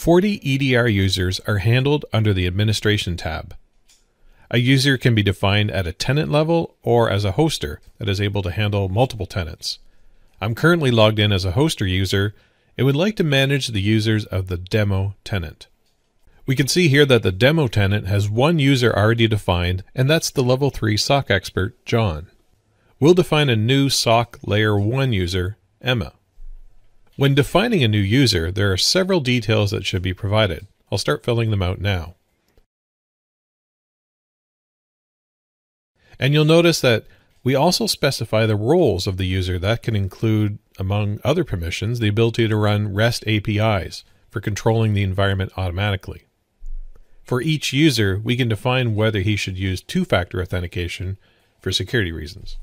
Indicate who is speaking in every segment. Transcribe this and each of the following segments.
Speaker 1: FortiEDR users are handled under the Administration tab. A user can be defined at a tenant level or as a hoster that is able to handle multiple tenants. I'm currently logged in as a hoster user and would like to manage the users of the demo tenant. We can see here that the demo tenant has one user already defined, and that's the level 3 SOC expert, John. We'll define a new SOC layer 1 user, Emma. When defining a new user, there are several details that should be provided. I'll start filling them out now. And you'll notice that we also specify the roles of the user that can include, among other permissions, the ability to run REST APIs for controlling the environment automatically. For each user, we can define whether he should use two-factor authentication for security reasons.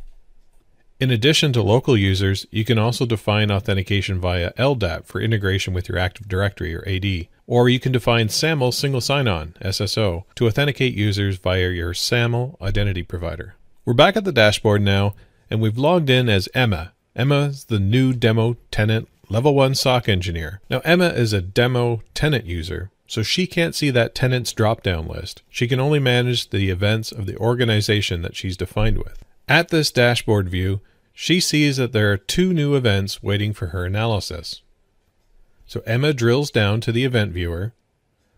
Speaker 1: In addition to local users, you can also define authentication via LDAP for integration with your Active Directory or AD, or you can define SAML Single Sign-On SSO to authenticate users via your SAML identity provider. We're back at the dashboard now, and we've logged in as Emma. Emma is the new demo tenant level 1 SOC engineer. Now Emma is a demo tenant user, so she can't see that tenant's drop-down list. She can only manage the events of the organization that she's defined with. At this dashboard view, she sees that there are two new events waiting for her analysis. So Emma drills down to the event viewer.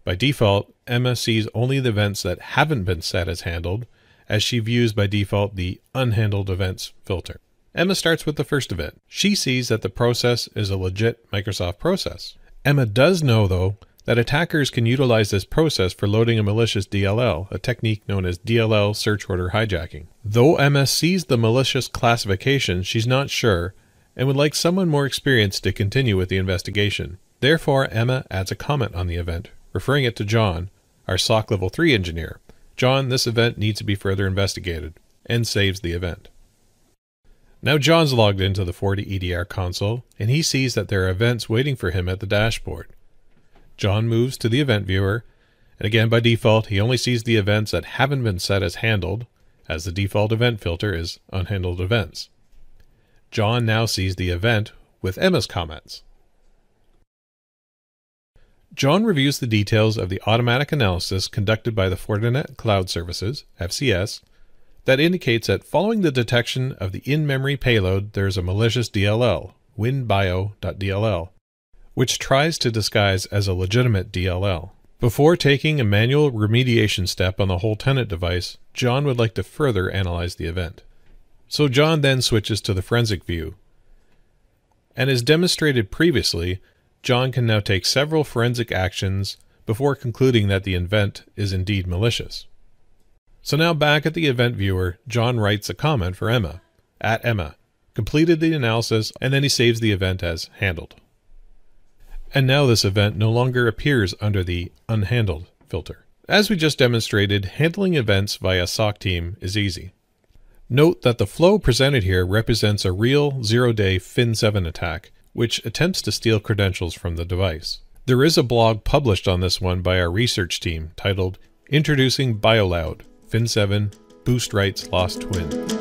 Speaker 1: By default, Emma sees only the events that haven't been set as handled, as she views by default the unhandled events filter. Emma starts with the first event. She sees that the process is a legit Microsoft process. Emma does know, though, that attackers can utilize this process for loading a malicious DLL, a technique known as DLL search order hijacking. Though Emma sees the malicious classification, she's not sure and would like someone more experienced to continue with the investigation. Therefore, Emma adds a comment on the event, referring it to John, our SOC Level 3 engineer. John, this event needs to be further investigated, and saves the event. Now John's logged into the FortiEDR console, and he sees that there are events waiting for him at the dashboard. John moves to the event viewer, and again by default he only sees the events that haven't been set as handled, as the default event filter is unhandled events. John now sees the event with Emma's comments. John reviews the details of the automatic analysis conducted by the Fortinet Cloud Services, FCS, that indicates that following the detection of the in-memory payload, there is a malicious DLL, winbio.dll, which tries to disguise as a legitimate DLL. Before taking a manual remediation step on the whole tenant device, John would like to further analyze the event. So John then switches to the forensic view. And as demonstrated previously, John can now take several forensic actions before concluding that the event is indeed malicious. So now back at the event viewer, John writes a comment for Emma, at Emma, completed the analysis, and then he saves the event as handled. And now this event no longer appears under the unhandled filter. As we just demonstrated, handling events via SOC team is easy. Note that the flow presented here represents a real zero-day Fin7 attack, which attempts to steal credentials from the device. There is a blog published on this one by our research team titled Introducing BIOLOAD, Fin7, BOOSTWRITE's Lost Twin.